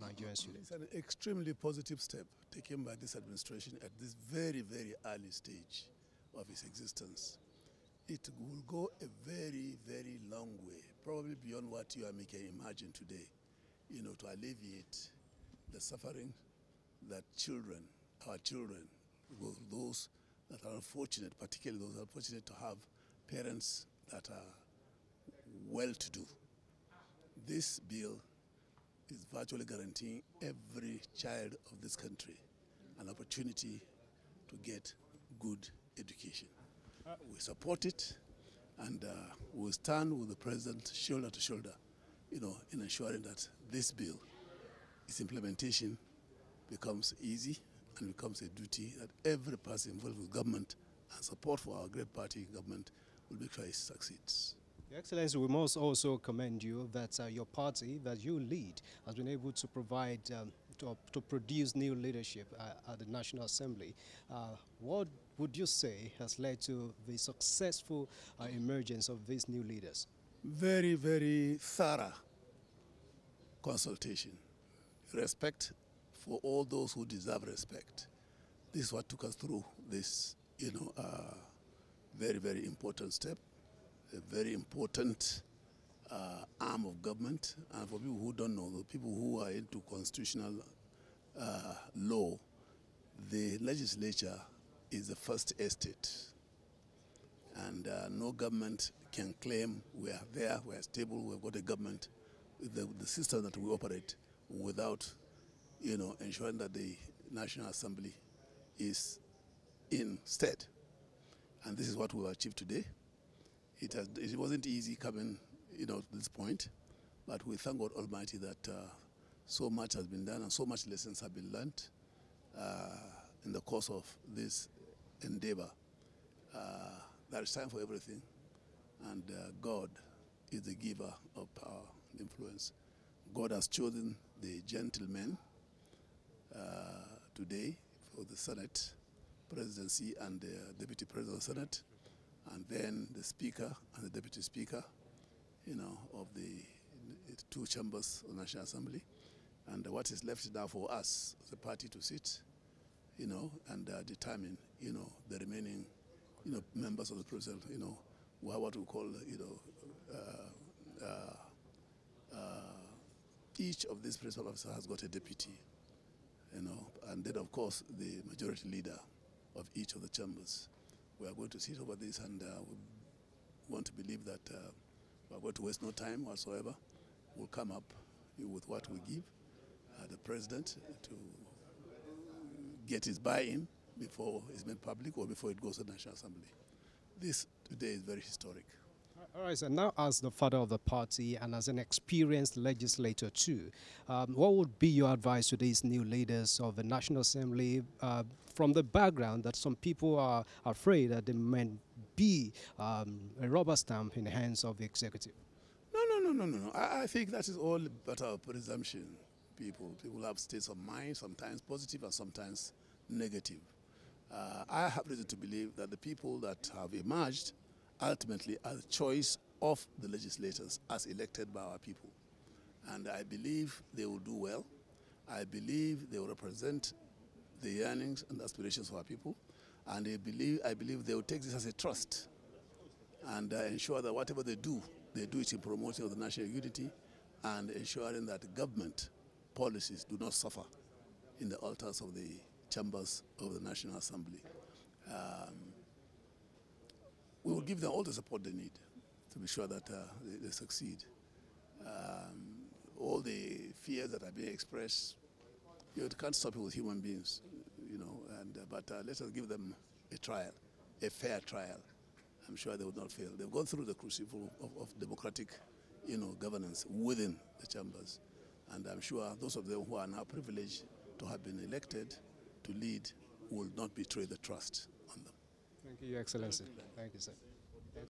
Nigerian students? It's an extremely positive step taken by this administration at this very, very early stage of its existence. It will go a very, very long way, probably beyond what you and me can imagine today, you know, to alleviate the suffering that children, our children, those that are unfortunate, particularly those that are fortunate to have parents that are well-to-do. This bill is virtually guaranteeing every child of this country an opportunity to get good education. We support it and uh, we stand with the president shoulder to shoulder, you know, in ensuring that this bill, its implementation becomes easy and becomes a duty that every person involved with government and support for our great party government will make sure it succeeds. Your Excellency, we must also commend you that uh, your party that you lead has been able to provide, um, to, to, produce new leadership uh, at the National Assembly. Uh, what would you say has led to the successful uh, emergence of these new leaders? Very, very thorough consultation. Respect for all those who deserve respect. This is what took us through this, you know, uh, very, very important step a very important uh, arm of government. And for people who don't know, the people who are into constitutional uh, law, the legislature is the first estate. And uh, no government can claim we are there, we are stable, we've got a government, the, the system that we operate without, you know, ensuring that the National Assembly is in stead. And this is what we've achieved today. It, it wasn't easy coming, you know, to this point, but we thank God Almighty that uh, so much has been done and so much lessons have been learned uh, in the course of this endeavor. Uh, there is time for everything, and uh, God is the giver of power and influence. God has chosen the gentleman uh, today for the Senate presidency and the deputy president of the Senate and then the Speaker and the Deputy Speaker, you know, of the two chambers of the National Assembly. And what is left now for us, the party, to sit, you know, and uh, determine, you know, the remaining, you know, members of the president, you know, what we call, you know, uh, uh, uh, each of these principal officers has got a deputy, you know, and then of course the majority leader of each of the chambers we are going to sit over this and uh, we want to believe that uh, we are going to waste no time whatsoever. We'll come up with what we give uh, the president to get his buy-in before it's made public or before it goes to the National Assembly. This today is very historic. All right, so now as the father of the party and as an experienced legislator too, um, what would be your advice to these new leaders of the National Assembly uh, from the background that some people are afraid that they may be um, a rubber stamp in the hands of the executive? No, no, no, no, no. no. I, I think that is all but a presumption. People, people have states of mind, sometimes positive and sometimes negative. Uh, I have reason to believe that the people that have emerged ultimately a choice of the legislators as elected by our people. And I believe they will do well. I believe they will represent the yearnings and aspirations of our people. And I believe, I believe they will take this as a trust and uh, ensure that whatever they do, they do it in promoting of the national unity and ensuring that government policies do not suffer in the altars of the chambers of the National Assembly. Um, we will give them all the support they need to be sure that uh, they, they, succeed. Um, all the fears that are being expressed, you, can't stop it with human beings, you know, and, uh, but uh, let us give them a trial, a fair trial. I'm sure they will not fail. They've gone through the crucible of, of democratic, you know, governance within the chambers. And I'm sure those of them who are now privileged to have been elected to lead will not betray the trust. Thank you, Your Excellency. Thank you, sir.